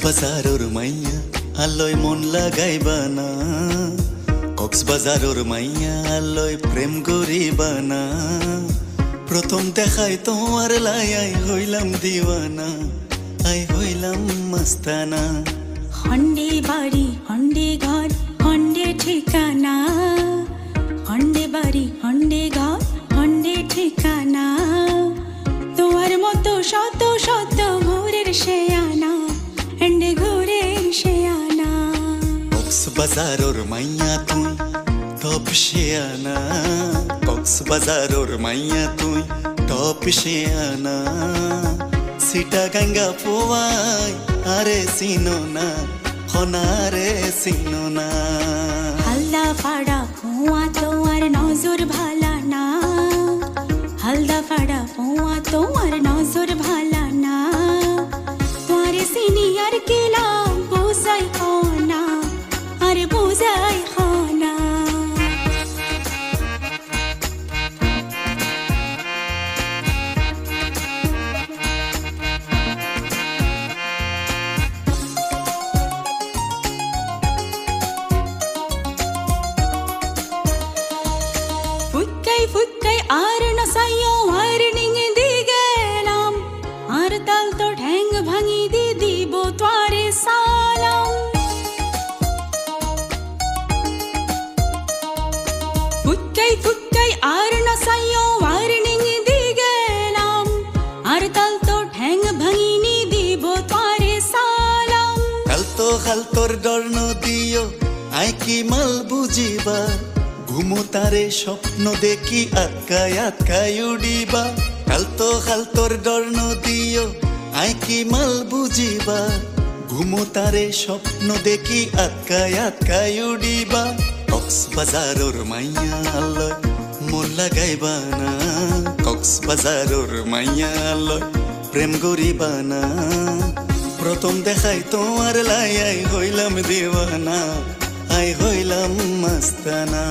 কক্সবাজারর মাইয়া আল্লয় মন লাগাইবা না কক্সবাজারর মাইয়া আল্লয় প্রেম গরিবা না প্রথম দেখাই তোমার লাই আই হইলাম দিওয়ানা আই হইলাম মস্তানা হন্ডে বাড়ি হন্ডে ঘর হন্ডে ঠিকানা হন্ডে বাড়ি হন্ডে ঘর হন্ডে ঠিকানা তোমার মতো শত শত ঘোরের শেয়ানা কক্সবাজারর মাইয়া তুই, টপ কক্স কক্সবাজারর মাইয়া তুই, টপ শিয়ানা সিটা গঙ্গা পোয়াই, আরে সিনো না হনারে সিনো না। হালদা ফাড়া তো আর নজর ভালা ஆறுன சையோ ஆறுனிங்க தீகலாம் ஆறுதால் தொடேங்க भंगी दीदी बो त्वारे सालम புக்கை துக்கை ஆறுன சையோ ஆறுனிங்க தீகலாம் ஆறுதால் தொடேங்க भंगी नीदी बो त्वारे सालम கல்தோ கல்தோர் டொர்னோ दियो आई की मल बुझीबा খালতো খালতোর ডর নদিও আই কি মাল বুঝিবা ঘুমো তারে স্বপ্ন দেখি, আটকায় আটকায় উড়িবা। খালতো খালতোর ডর নদিও আই কি মাল বুঝিবা? ঘুমো তারে স্বপ্ন দেখি, আটকায় আটকায় উড়িবা। কক্সবাজারর মাইয়া লয়, মন লাগাইবা না। কক্সবাজারর মাইয়া লয়, প্রেম গরিবা না। প্রথম দেখাই তোমার লাই আই হইলাম দিওয়ানা। আই হইলাম মস্তানা